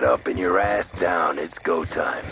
head up and your ass down. It's go time.